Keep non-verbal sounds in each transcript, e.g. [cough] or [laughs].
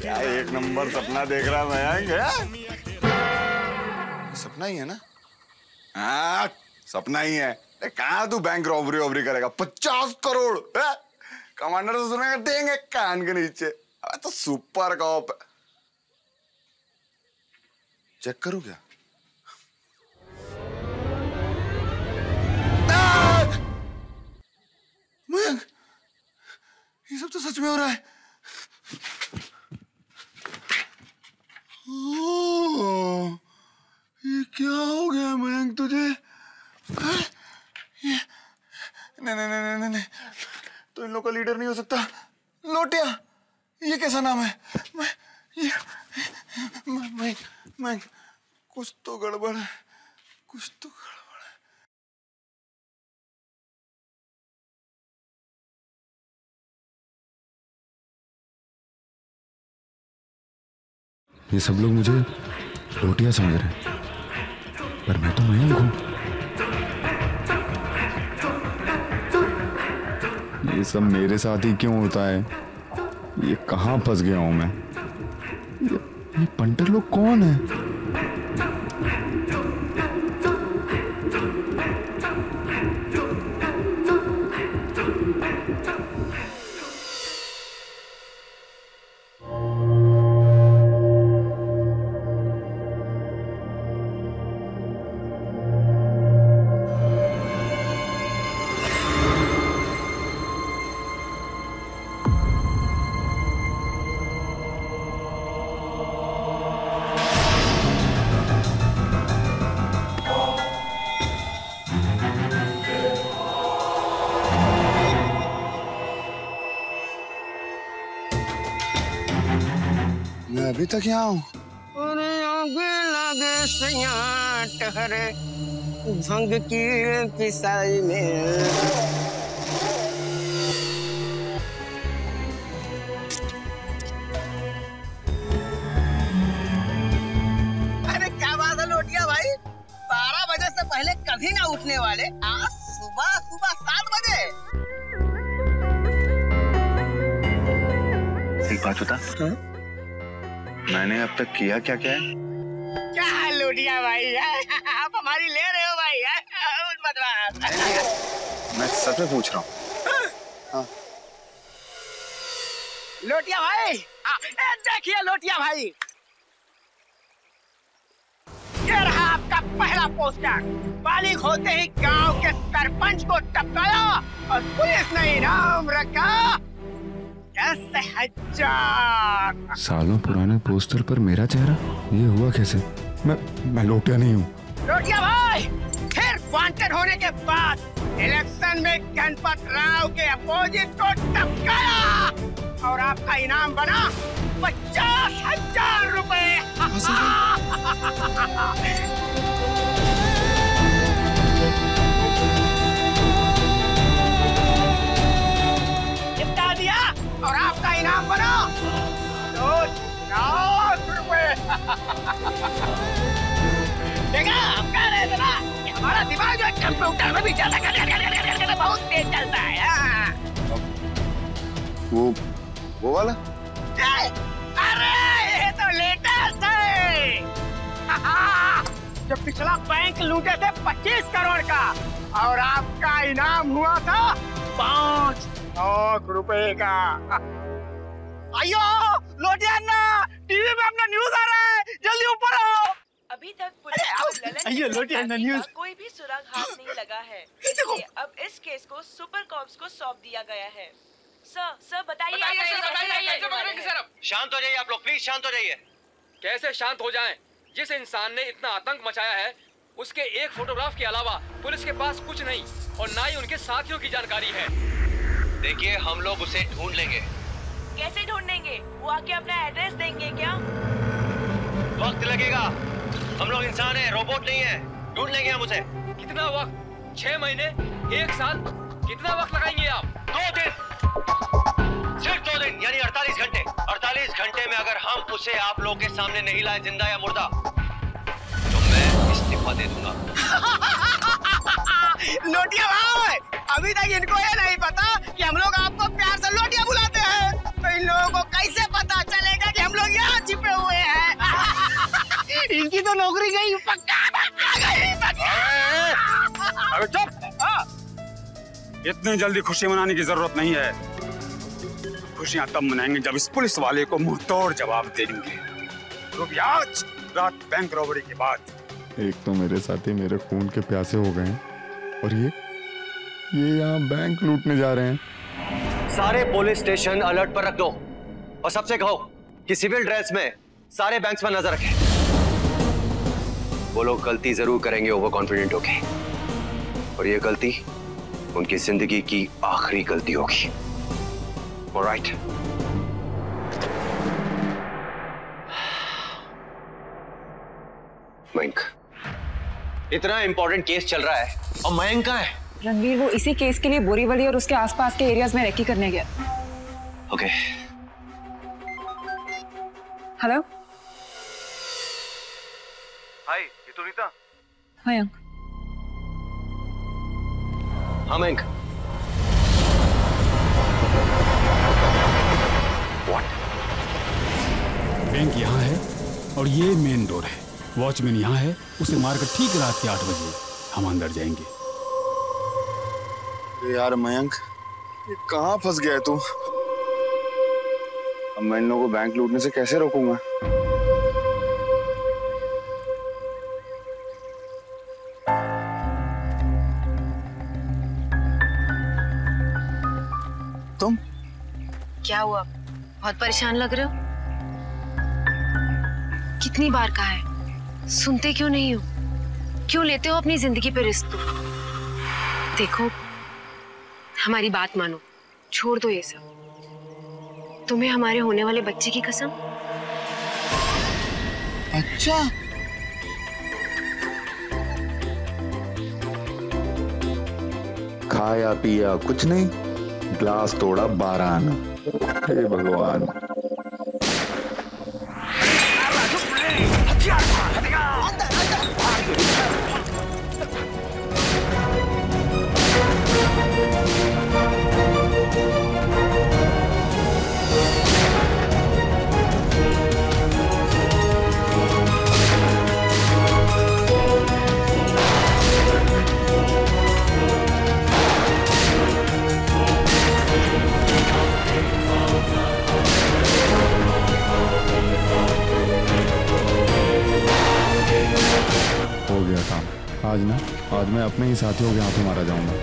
क्या एक नंबर सपना देख रहा मैं हाँ? सपना ही है ना? आ, सपना ही है। कहा तू बैंक रॉबरी वॉबरी करेगा? पचास करोड़ हाँ? कमांडर तो सुनेगा देंगे कान के नीचे। अरे तो सुपर कॉप चेक करू क्या? मैं ये सब तो सच में हो रहा है ओह, ये क्या हो गया मयंक तुझे नहीं नहीं नहीं नहीं नहीं तो इन लोग का लीडर नहीं हो सकता लोटिया ये कैसा नाम है मैं ये मैं मैं, मैं कुछ तो गड़बड़ है ये सब लोग मुझे रोटियाँ समझ रहे हैं। पर मैं तो मैं हूँ। ये सब मेरे साथ ही क्यों होता है? ये कहाँ फंस गया हूँ मैं? ये, ये पंटर लोग कौन है? अभी तक यहाँ हूँ। टहरे भंग की पिसाई में। अरे क्या बात है लोटिया भाई? बारह बजे से पहले कभी ना उठने वाले। आज सुबह सुबह सात बजे। एक बात बता। मैंने अब तक किया क्या क्या? है क्या है लोटिया भाई? [laughs] आप हमारी ले रहे हो भाई? [laughs] मैं सच में पूछ रहा हूँ। लोटिया भाई? देखिए लोटिया भाई। ये रहा आपका पहला पोस्टर। बालिग होते ही गाँव के सरपंच को टपकाया और पुलिस ने इनाम रखा। दस हज़ार सालों पुराने पोस्टर पर मेरा चेहरा? ये हुआ कैसे? मैं मैं लोटिया नहीं हूँ। लोटिया भाई फिर वांटेड होने के बाद इलेक्शन में गणपत राव के अपोजिट को टपकाया और आपका इनाम बना पचास हज़ार रुपए। [laughs] इनाम बना दो देखा हम कह रहे थे ना कि हमारा दिमाग जो कंप्यूटर में भी चलता कर, कर, कर, कर, कर, कर, बहुत तेज चलता है हाँ। वो वो वाला? अरे ये तो लेटेस्ट है। [laughs] जो पिछला बैंक लूटे थे पच्चीस करोड़ का और आपका इनाम हुआ था पाँच लाख रुपए का। [laughs] अयो लोटियाना टीवी में अपना न्यूज़ आ रहा है जल्दी ऊपर आओ अभी तक पुलिस को। ललन का न्यूज़। कोई भी सुराग हाथ नहीं लगा है [laughs] इसलिए अब इस केस को सुपर कॉप्स को सौंप दिया गया है सर सर बताइए? शांत हो जाइए आप लोग प्लीज़ शांत हो जाइए कैसे शांत हो जाएँ? जिस इंसान ने इतना आतंक मचाया है उसके एक फोटोग्राफ के अलावा पुलिस के पास कुछ नहीं और ना ही उनके साथियों की जानकारी है देखिए हम लोग उसे ढूंढ लेंगे कैसे ढूंढेंगे वो आके अपना एड्रेस देंगे क्या? वक्त लगेगा। हम लोग इंसान हैं रोबोट नहीं है। ढूंढ लेंगे हम उसे। कितना वक्त? छह महीने? एक साल? कितना वक्त लगाएँगे आप? दो दिन। सिर्फ़ दो दिन यानी 48 घंटे। 48 घंटे में अगर हम उसे आप लोग के सामने नहीं लाए ज़िंदा या मुर्दा तो मैं इस्तीफा दे दूँगा। [laughs] भाई अभी तक इनको ये नहीं पता कि हम लोग आपको प्यार से लोटिया इनकी तो नौकरी गई पक्का पक्का गई अबे चुप। हाँ। इतनी जल्दी खुशी मनाने की ज़रूरत नहीं है। खुशियाँ तब मनाएँगे जब इस पुलिस वाले को मुँह तोड़ जवाब देंगे। क्योंकि आज रात बैंक रॉबरी के बाद। एक तो मेरे साथी मेरे खून के प्यासे हो गए हैं। और ये ये यहाँ बैंक लूटने जा रहे हैं। सारे पुलिस स्टेशन अलर्ट पर रख दो। और सबसे कहो कि सिविल ड्रेस में सारे बैंक्स पर नज़र रखें। वो लोग गलती ज़रूर करेंगे ओवर कॉन्फिडेंट होके। और ये गलती उनकी ज़िंदगी की आखिरी गलती होगी। राइट मयंक। इतना इंपॉर्टेंट केस चल रहा है। और मयंक कहाँ है? रणवीर वो इसी केस के लिए बोरीवली और उसके आसपास के एरियाज़ में रेकी करने गया। ओके हेलो हाय ये तो रीता मयंक हाँ मयंक बैंक यहाँ है और ये मेन डोर है। वॉचमैन यहाँ है उसे मारकर ठीक रात के आठ बजे हम अंदर जाएँगे। यार मयंक ये कहाँ फंस गया है तू? अब मैं इन लोगों को बैंक लूटने से कैसे रोकूँगा? क्या हुआ? बहुत परेशान लग रहे हो? कितनी बार कहा है? सुनते क्यों नहीं हो? क्यों लेते हो अपनी ज़िंदगी पे रिस्क देखो, हमारी बात मानो। छोड़ दो ये सब। तुम्हें हमारे होने वाले बच्चे की कसम? अच्छा। खाया पिया कुछ नहीं। ग्लास तोड़ा बारह आना हे भगवान हो गया काम। आज ना, आज मैं अपने ही साथियों के हाथों मारा जाऊँगा।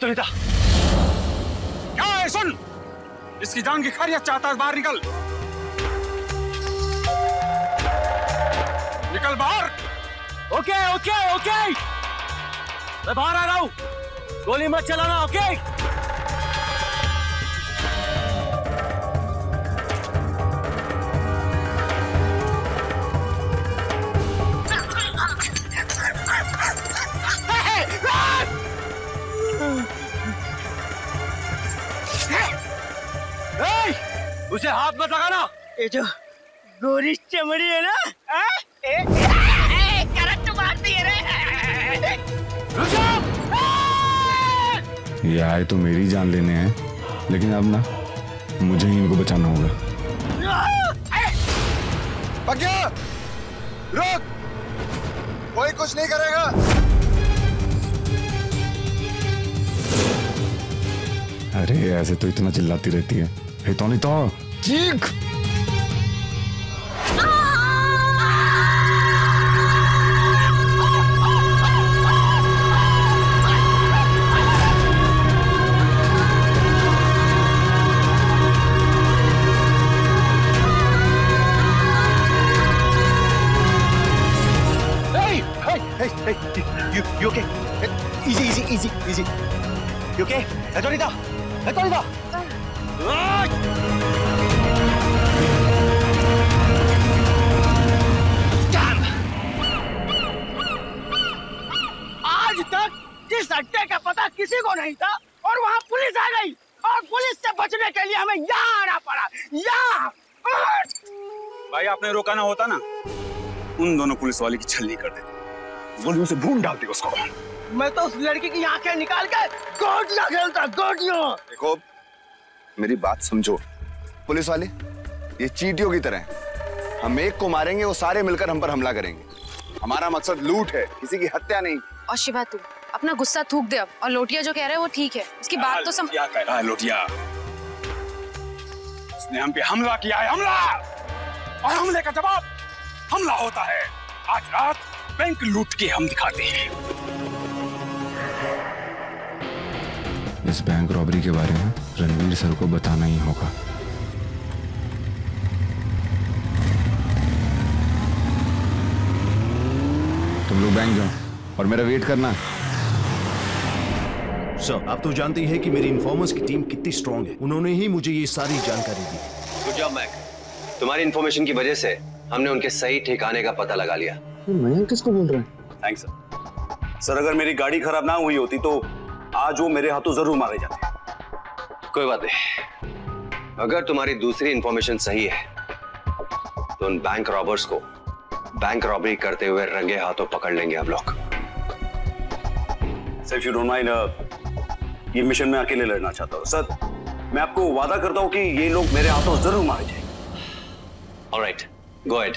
तो रीता क्या है, सुन। इसकी जान की खैरियत चाहता बाहर निकल। निकल बाहर। Okay okay okay. मैं बाहर आ रहा हूँ। गोली मत चलाना ओके? उसे हाथ मत लगाना। ये जो गोरी चमड़ी है ना आ? ए, ए, ए, ये आए तो मेरी जान लेने हैं लेकिन अब ना मुझे ही इनको बचाना होगा। रुक! कोई कुछ नहीं करेगा। अरे ऐसे तो इतना चिल्लाती रहती है। हे तो नहीं तो। चीख! भाई आपने रोका ना होता ना। उन दोनों पुलिस वाले की छलनी कर देते। गोलियों से भून डालते उसको। मैं तो उस लड़की की आँखें निकाल के गोटियाँ खेलता गोटियाँ देखो मेरी बात समझो। पुलिस वाले ये चीटियों की तरह हैं। हम एक को मारेंगे वो सारे मिलकर हम पर हमला करेंगे। हमारा मकसद लूट है किसी की हत्या नहीं। और शिवा तू अपना गुस्सा थूक दे अब। और लोटिया जो कह रहा है वो ठीक है। उसकी बात तो सम क्या कह रहा है लोटिया। उसने हम पे हमला किया है हमला! और हमले का जवाब हमला होता है। आज रात बैंक लूट के हम दिखाते हैं। इस बैंक रॉबरी के बारे में रणवीर सर को बताना ही होगा। तुम लोग बैंक जाओ और मेरा वेट करना। सर आप तो जानते हैं कि मेरी इन्फॉर्मर्स की टीम कितनी स्ट्रांग है। उन्होंने ही मुझे ये सारी जानकारी दी। गुड जॉब मैक तुम्हारी इन्फॉर्मेशन की वजह से हमने उनके सही ठिकाने का पता लगा लिया। मयंक किसको बोल रहा है? थैंक्स सर सर अगर मेरी गाड़ी खराब ना हुई होती तो आज वो मेरे हाथों ज़रूर मारे जाते। कोई बात नहीं। अगर तुम्हारी दूसरी इन्फॉर्मेशन सही है तो उन बैंक रॉबर्स को बैंक रॉबरी करते हुए रंगे हाथों पकड़ लेंगे हम लोग। सर यू डोंट माइंड ये मिशन में अकेले लड़ना चाहता हूँ। सर मैं आपको वादा करता हूँ कि ये लोग मेरे हाथों ज़रूर मारे जाएँगे ऑलराइट गो अहेड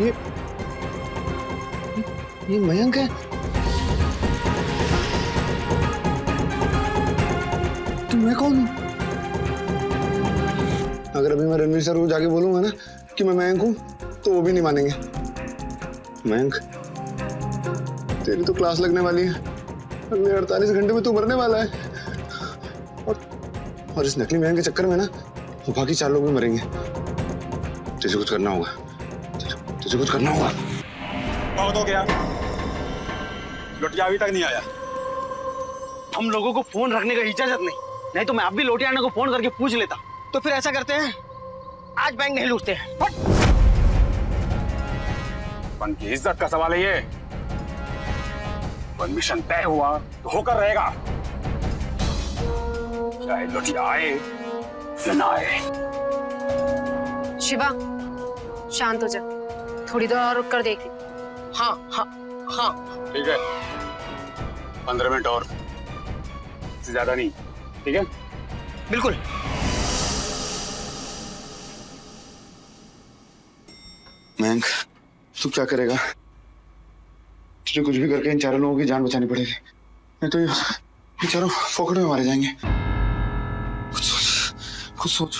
ये ये मयंक है? तो मैं कौन हूँ? अगर अभी मैं रणवीर सर को जाके बोलूँगा ना कि मैं मयंक हूँ तो वो भी नहीं मानेंगे। मयंक? तेरी तो क्लास लगने वाली है। अगले अड़तालीस घंटे में तू मरने वाला है। और और इस नकली मयंक के चक्कर में ना वो बाकी चार लोग भी मरेंगे। तुझे कुछ करना होगा। तुझे- कुछ करना होगा। बहुत हो गया। लोटिया अभी तक नहीं आया। हम लोगों को फ़ोन रखने का इजाज़त नहीं। नहीं तो मैं अब भी लोटियाना को फ़ोन करके पूछ लेता। तो फिर ऐसा करते हैं आज बैंक नहीं लूटते हैं। की इज़्ज़त का सवाल है ये। पर मिशन तय हुआ तो होकर रहेगा। चाहे लोटिया आए या ना आए। शिवा शांत हो जा। थोड़ी देर और रुक कर देख। हाँ हाँ हाँ। ठीक है। पंद्रह मिनट और। ज़्यादा नहीं। ठीक है? बिल्कुल। मयंक तू क्या करेगा? तुझे कुछ भी करके इन चारों लोगों की जान बचानी पड़ेगी। नहीं तो ये चारों फोकट में मारे जाएँगे। कुछ सोच कुछ सोच।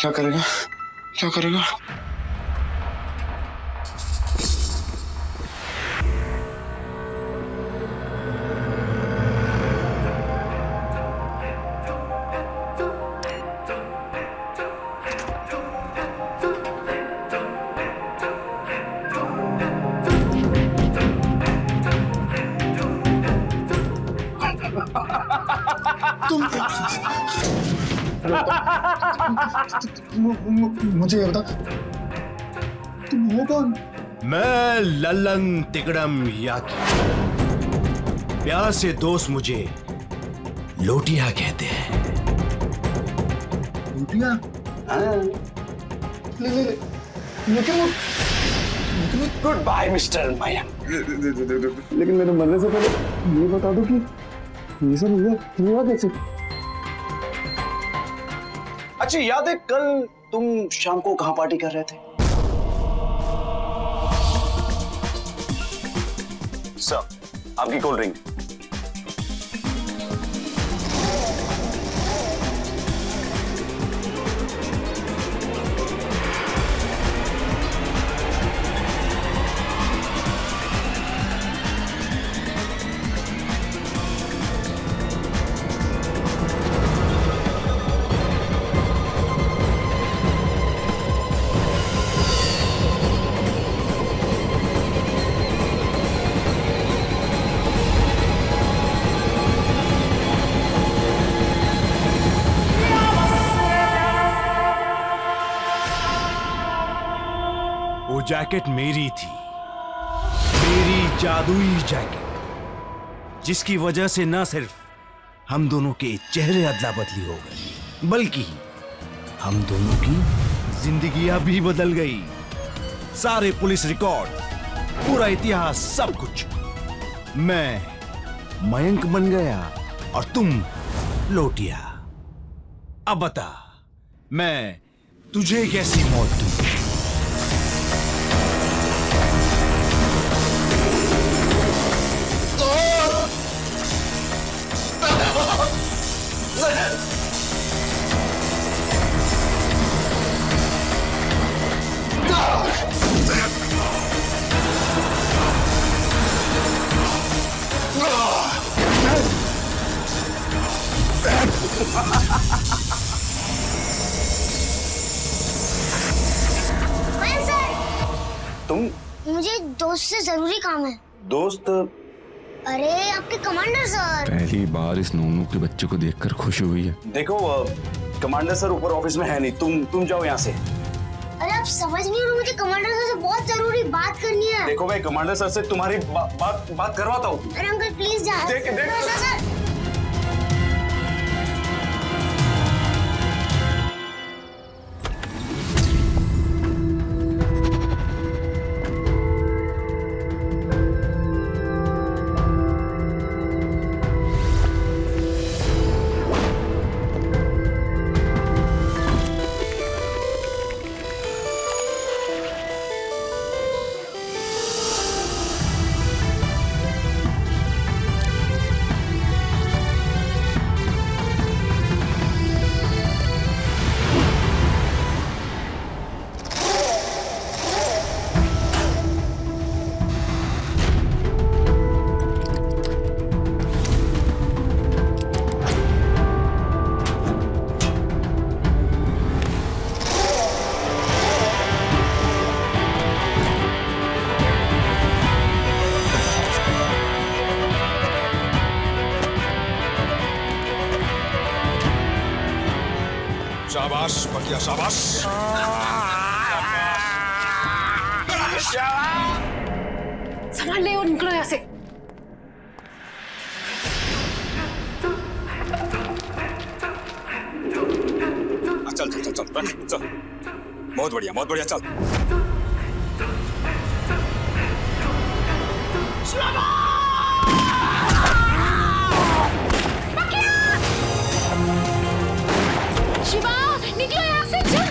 क्या करेगा? क्या करेगा? मुझे ये बता तुम हो कौन मैं लल्लन तिकड़म याकी प्यार से दोस्त मुझे लोटिया कहते हैं लुटिया ले ले ले लेकिन वो गुड बाय मिस्टर मयंक लेकिन मेरे मरने से पहले ये बता दो कि ये सब हुआ हुआ कैसे अच्छा याद है कल तुम शाम को कहाँ पार्टी कर रहे थे? सर, आपकी कोल्ड ड्रिंक। जैकेट मेरी थी। मेरी जादुई जैकेट जिसकी वजह से न सिर्फ़ हम दोनों के चेहरे अदला बदली हो गए बल्कि हम दोनों की जिंदगियाँ भी बदल गई। सारे पुलिस रिकॉर्ड, पूरा इतिहास सब कुछ। मैं मयंक बन गया और तुम लोटिया। अब बता, मैं तुझे कैसी मौत दूँ? तुम? मुझे दोस्त से ज़रूरी काम है। दोस्त अरे आपके कमांडर सर। पहली बार इस नोनू के बच्चे को देखकर खुशी हुई है। देखो कमांडर सर ऊपर ऑफ़िस में है नहीं। तुम तुम जाओ यहाँ से। अरे आप समझ नहीं रहे मुझे कमांडर सर से बहुत ज़रूरी बात करनी है। देखो भाई कमांडर सर से तुम्हारी बा, बात बात करवाता हूँ। अरे अंकल प्लीज़ जा देख- देख- सर, सर, शाबाश बढ़िया शाबाश संभाल और निकलो यहाँ से चल चल चल चल चल। बहुत बढ़िया बहुत बढ़िया, चल। शिवा निकलो यहाँ से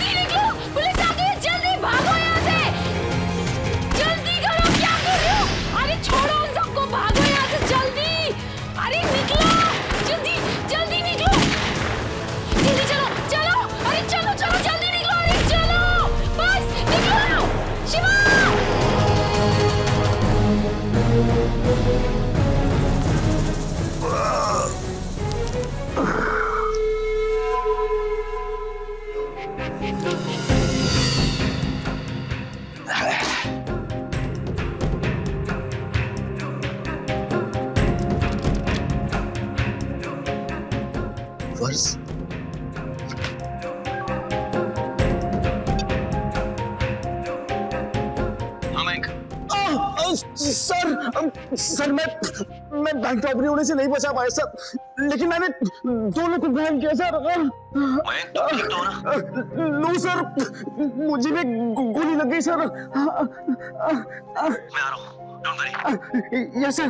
सर सर मैं मैं बैंक रॉबरी होने से नहीं बचा पाया सर लेकिन मैंने दो लोग को घायल किया सर। नो। सर मुझे भी गोली लग गई सर। मैं आ रहा हूँ यस सर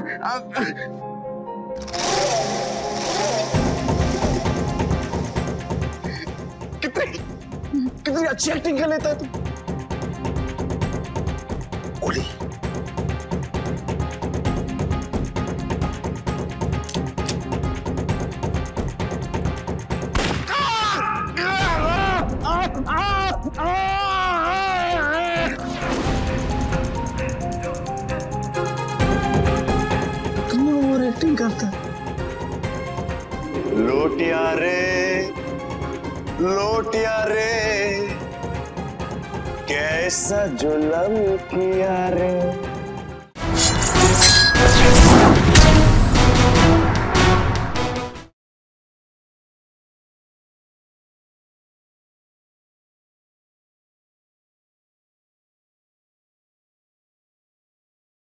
कितनी कितनी अच्छी एक्टिंग कर लेता है तू। एक्टिंग करता। लोटिया रे लोटिया रे कैसा जुलम किया रे।